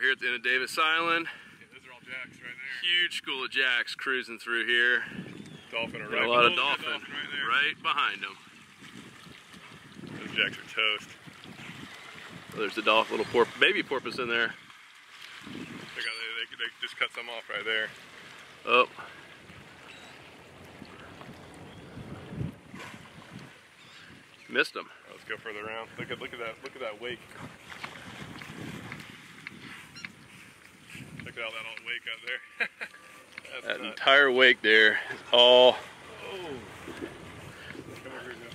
We're here at the end of Davis Island. Yeah, those are all jacks right there. Huge school of jacks cruising through here. Dolphin are right a lot of dolphin, dolphin right there. right behind them. Those jacks are toast. Oh, there's a dolphin, little porp baby porpoise in there. Look how they, they, they just cut some off right there. Oh. Missed him. Let's go further around. Look at look at that look at that wake. Look that old wake out there. That's That nuts. entire wake there is all Oh. Come over here, Jeff.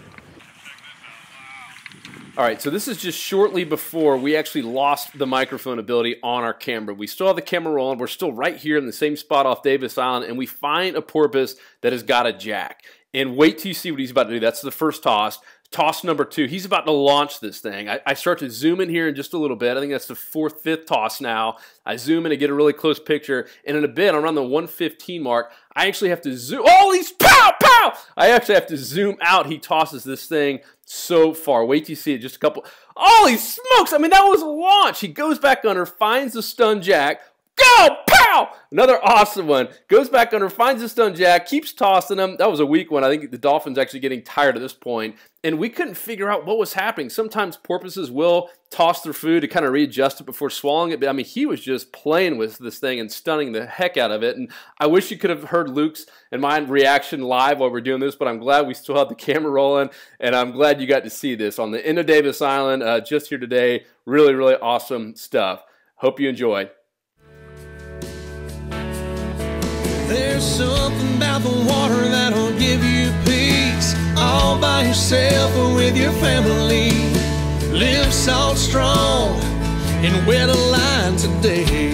All right, so this is just shortly before we actually lost the microphone ability on our camera. We still have the camera rolling. We're still right here in the same spot off Davis Island, and we find a porpoise that has got a jack. And wait till you see what he's about to do. That's the first toss. Toss number two. He's about to launch this thing. I, I start to zoom in here in just a little bit. I think that's the fourth, fifth toss now. I zoom in and get a really close picture. And in a bit, I'm around the 115 mark, I actually have to zoom. Oh, he's pow, pow! I actually have to zoom out. He tosses this thing so far. Wait till you see it. Just a couple. Holy smokes! I mean, that was a launch. He goes back under, finds the stun jack. Go! Pow! Another awesome one. Goes back under, finds the stun jack, keeps tossing them. That was a weak one. I think the Dolphins actually getting tired at this point, and we couldn't figure out what was happening. Sometimes porpoises will toss their food to kind of readjust it before swallowing it. But I mean, he was just playing with this thing and stunning the heck out of it. And I wish you could have heard Luke's and my reaction live while we're doing this, but I'm glad we still have the camera rolling, and I'm glad you got to see this on the end of Davis Island uh, just here today. Really, really awesome stuff. Hope you enjoyed. There's something about the water that'll give you peace. All by yourself or with your family. Live salt strong and wear the line today.